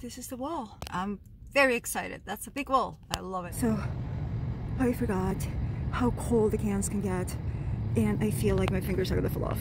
this is the wall. I'm very excited. That's a big wall. I love it. So I forgot how cold the cans can get and I feel like my fingers are gonna fall off.